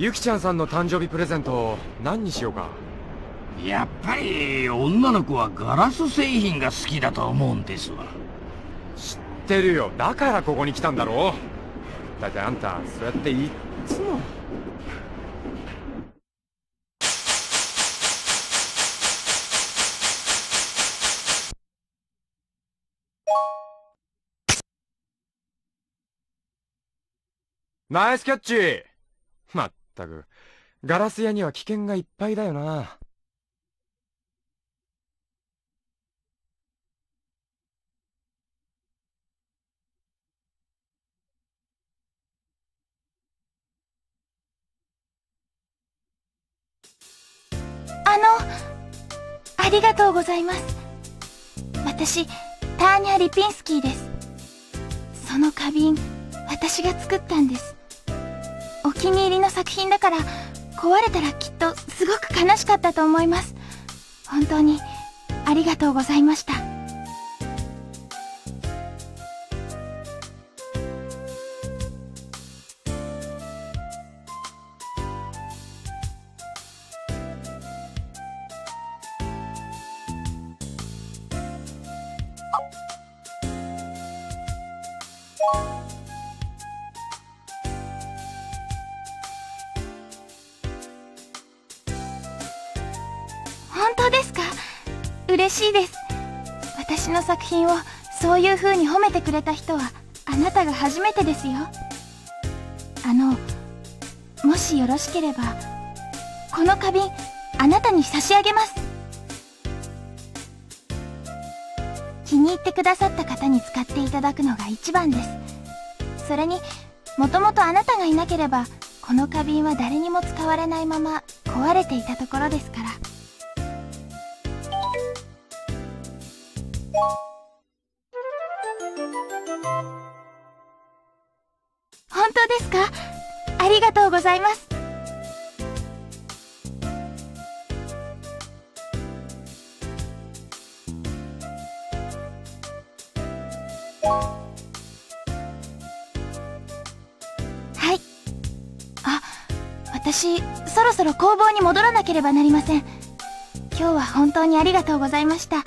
ゆきちゃんさんの誕生日プレゼント何にしようか？やっぱり女の子はガラス製品が好きだと思うんですわ。知ってるよ。だからここに来たんだろだってあんたそうやっていっつも。ナイスキャッチ。まっったくガラス屋には危険がいっぱいだよなあの、ありがとうございます。私、ターニャ・リピンスキーです。その花瓶、私が作ったんです。お気に入りの作品だから、壊れたらきっとすごく悲しかったと思います。本当に、ありがとうございました。嬉しいです。私の作品をそういう風に褒めてくれた人はあなたが初めてですよ。あの、もしよろしければ、この花瓶、あなたに差し上げます。気に入ってくださった方に使っていただくのが一番です。それに、もともとあなたがいなければ、この花瓶は誰にも使われないまま壊れていたところですから。ありがとうございます。はい。あ、私、そろそろ工房に戻らなければなりません。今日は本当にありがとうございました。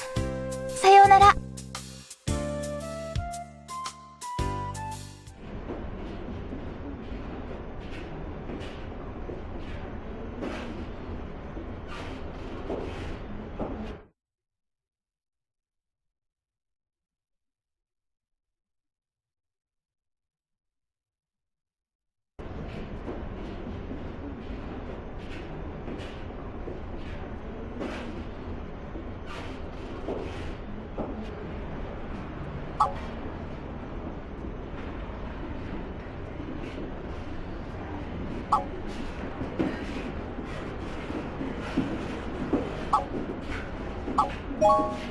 あ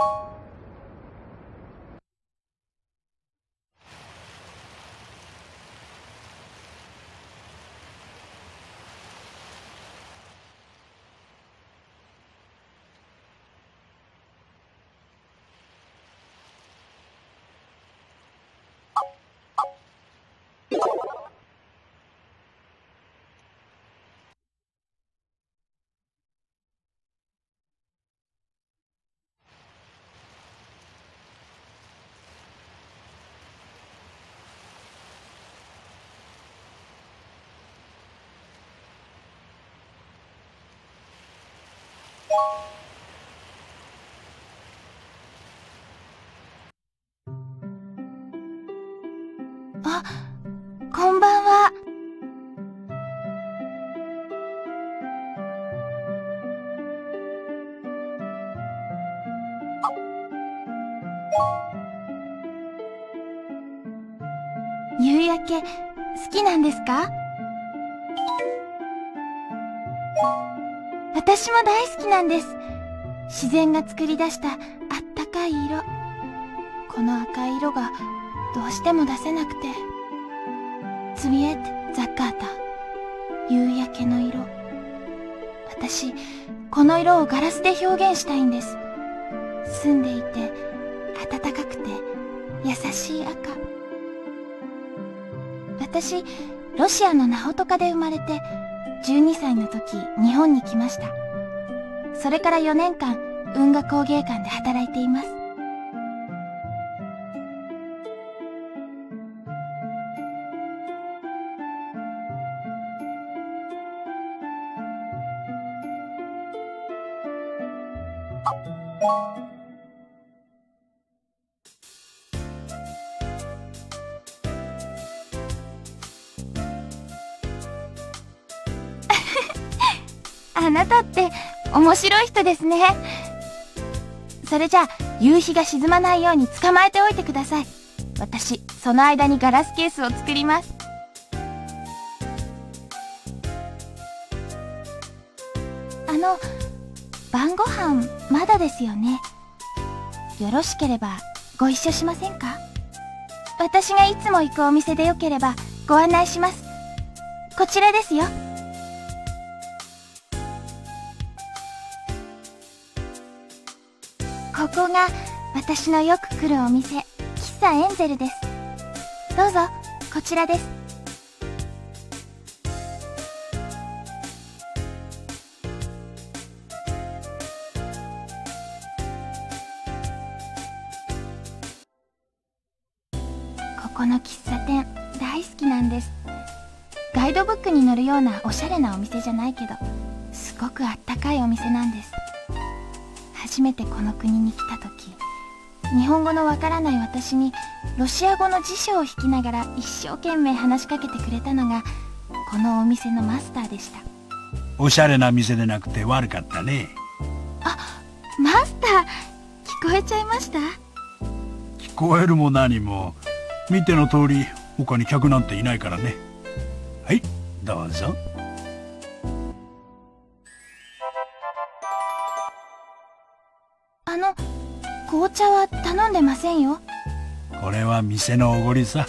あ!あ、こんばんは。夕焼け、好きなんですか？私も大好きなんです。自然が作り出したあったかい色。この赤い色がどうしても出せなくて。ツビエッザッカータ。夕焼けの色。私、この色をガラスで表現したいんです。澄んでいて、暖かくて、優しい赤。私、ロシアのナホトカで生まれて、12歳の時、日本に来ました。それから4年間、運河工芸館で働いています。あなたって面白い人ですね。それじゃあ、夕日が沈まないように捕まえておいてください。私、その間にガラスケースを作ります。あの、晩ご飯まだですよね。よろしければご一緒しませんか？私がいつも行くお店でよければご案内します。こちらですよ。ここが私のよく来るお店、喫茶エンゼルです。どうぞ、こちらです。ここの喫茶店、大好きなんです。ガイドブックに載るようなおしゃれなお店じゃないけど、すごくあったかいお店なんです。初めてこの国に来た時日本語のわからない私にロシア語の辞書を引きながら一生懸命話しかけてくれたのがこのお店のマスターでした。おしゃれな店でなくて悪かったね。あマスター聞こえちゃいました？聞こえるも何も。見ての通り他に客なんていないからね。はいどうぞ茶は頼んでませんよ。これは店のおごりさ。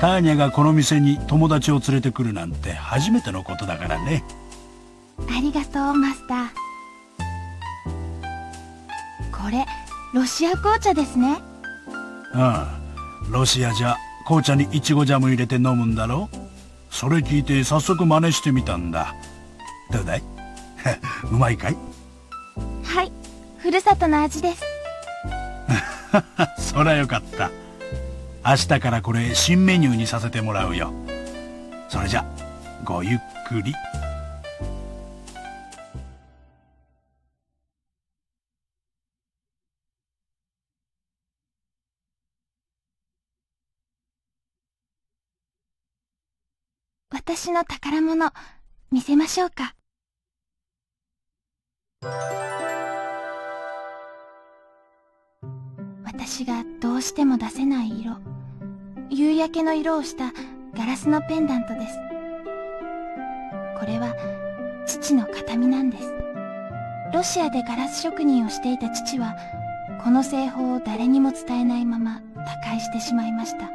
ターニャがこの店に友達を連れてくるなんて初めてのことだからね。ありがとうマスター。これロシア紅茶ですね。ああロシアじゃ紅茶にイチゴジャム入れて飲むんだろ？それ聞いて早速真似してみたんだ。どうだい？うまいかい？はいふるさとの味です そりゃよかった。明日からこれ新メニューにさせてもらうよ。それじゃごゆっくり。私の宝物見せましょうか。私がどうしても出せない色。夕焼けの色をしたガラスのペンダントです。これは父の形見なんです。ロシアでガラス職人をしていた父はこの製法を誰にも伝えないまま他界してしまいました。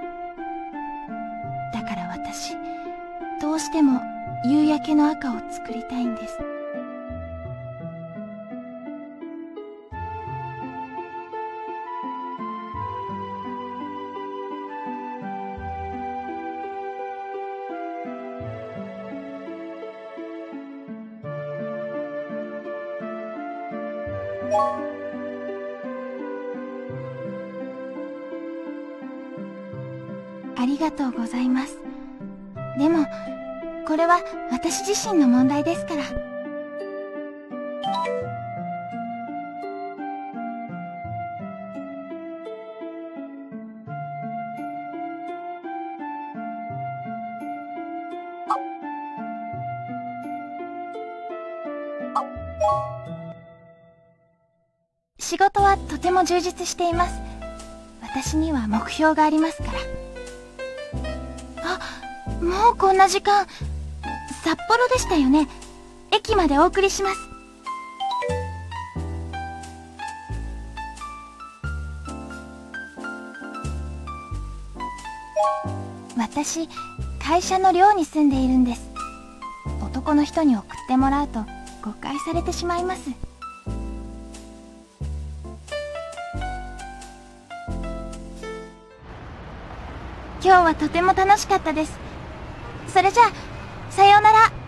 だから私どうしても夕焼けの赤を作りたいんです。ありがとうございます。でも、これは私自身の問題ですから。you 仕事はとても充実しています。私には目標がありますから。あもうこんな時間札幌でしたよね。駅までお送りします。私会社の寮に住んでいるんです。男の人に送ってもらうと誤解されてしまいます。今日はとても楽しかったです。それじゃあさようなら。